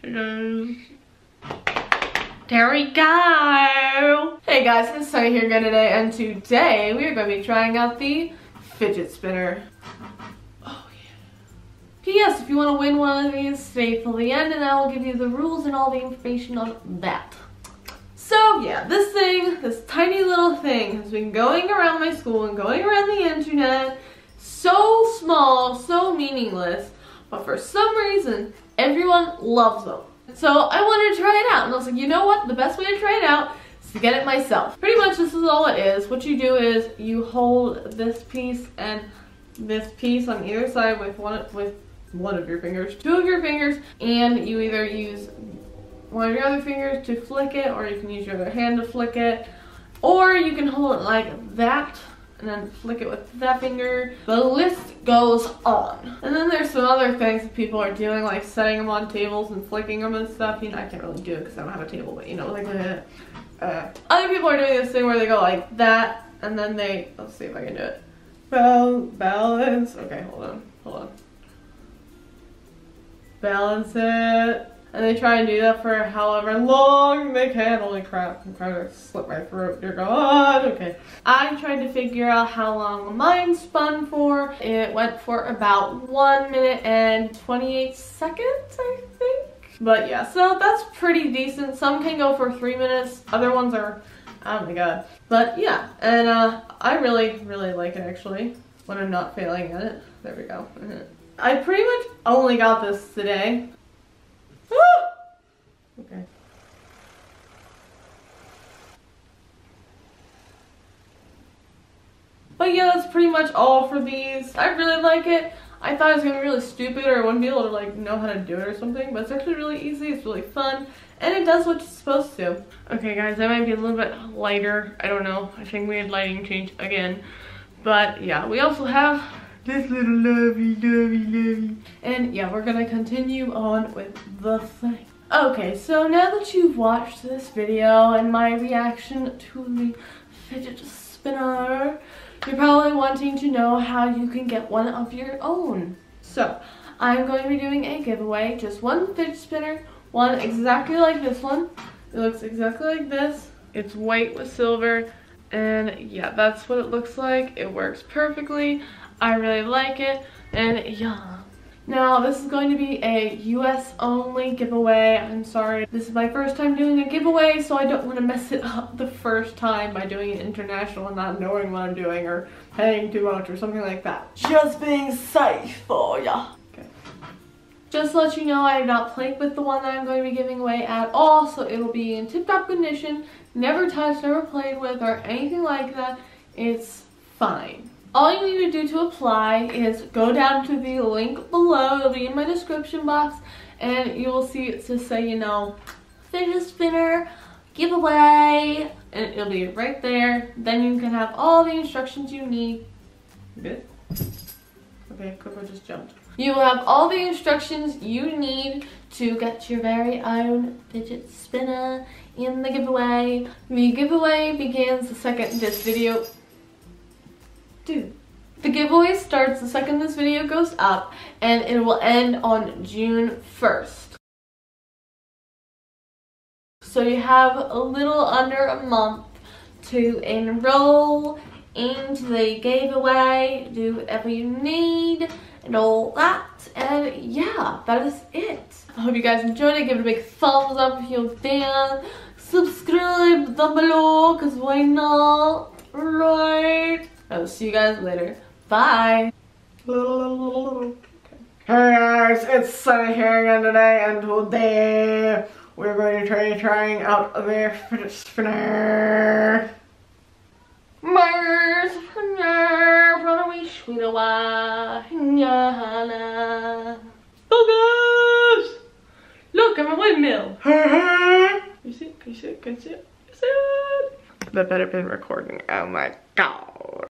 Hello. There we go. Hey guys, it's Sunny here again today, and today we are going to be trying out the fidget spinner. Oh yeah. P.S. If you want to win one of these, stay till the end, and I will give you the rules and all the information on that. So yeah, this thing, this tiny little thing has been going around my school and going around the internet. So small, so meaningless, but for some reason, everyone loves them. So I wanted to try it out, and I was like, you know what? The best way to try it out is to get it myself. Pretty much this is all it is. What you do is you hold this piece and this piece on either side with one with one of your fingers, two of your fingers, and you either use one of your other fingers to flick it, or you can use your other hand to flick it, or you can hold it like that and then flick it with that finger. The list goes on. And then there's some other things that people are doing, like setting them on tables and flicking them and stuff. You know, I can't really do it because I don't have a table, but you know, like uh, uh, other people are doing this thing where they go like that, and then they, let's see if I can do it. Bal balance, okay, hold on, hold on. Balance it. And they try and do that for however long they can. Holy crap, I'm trying to slit my throat. Dear God, okay. I tried to figure out how long mine spun for. It went for about 1 minute and 28 seconds, I think. But yeah, so that's pretty decent. Some can go for 3 minutes. Other ones are, oh my god. But yeah, and uh, I really, really like it actually when I'm not failing at it. There we go. I pretty much only got this today. Okay. But yeah, that's pretty much all for these. I really like it. I thought it was gonna be really stupid or I wouldn't be able to like know how to do it or something, but it's actually really easy, it's really fun, and it does what it's supposed to. Okay guys, that might be a little bit lighter. I don't know. I think we had lighting change again. But yeah, we also have this little lovey, lovey, lovey. And yeah, we're gonna continue on with the thing. Okay, so now that you've watched this video and my reaction to the fidget spinner, you're probably wanting to know how you can get one of your own. So, I'm going to be doing a giveaway, just one fidget spinner, one exactly like this one. It looks exactly like this. It's white with silver, and yeah, that's what it looks like. It works perfectly. I really like it, and yeah. Now, this is going to be a US only giveaway. I'm sorry. This is my first time doing a giveaway, so I don't want to mess it up the first time by doing it international and not knowing what I'm doing or paying too much or something like that. Just being safe for ya. Okay. Just to let you know, I have not played with the one that I'm going to be giving away at all, so it'll be in tip-top condition, never touched, never played with, or anything like that. It's fine. All you need to do to apply is go down to the link below, it'll be in my description box, and you will see it to say, you know, fidget spinner, giveaway, and it'll be right there. Then you can have all the instructions you need. Good? Okay, Coco just jumped. You will have all the instructions you need to get your very own fidget spinner in the giveaway. The giveaway begins the second this video The giveaway starts the second this video goes up and it will end on June 1st. So you have a little under a month to enroll into the giveaway, do whatever you need and all that. And yeah, that is it. I hope you guys enjoyed it. Give it a big thumbs up if you're a fan. Subscribe down below because why not? Right? I will see you guys later. Bye. Hey guys, it's Sunny here again today, and today we're going to try trying out the fidget spinner. Mars spinner from a wish we know why. Oh! Look, I'm a windmill. you see? Can you see it? Can you see it? Can you see it? That better been recording. Oh my god.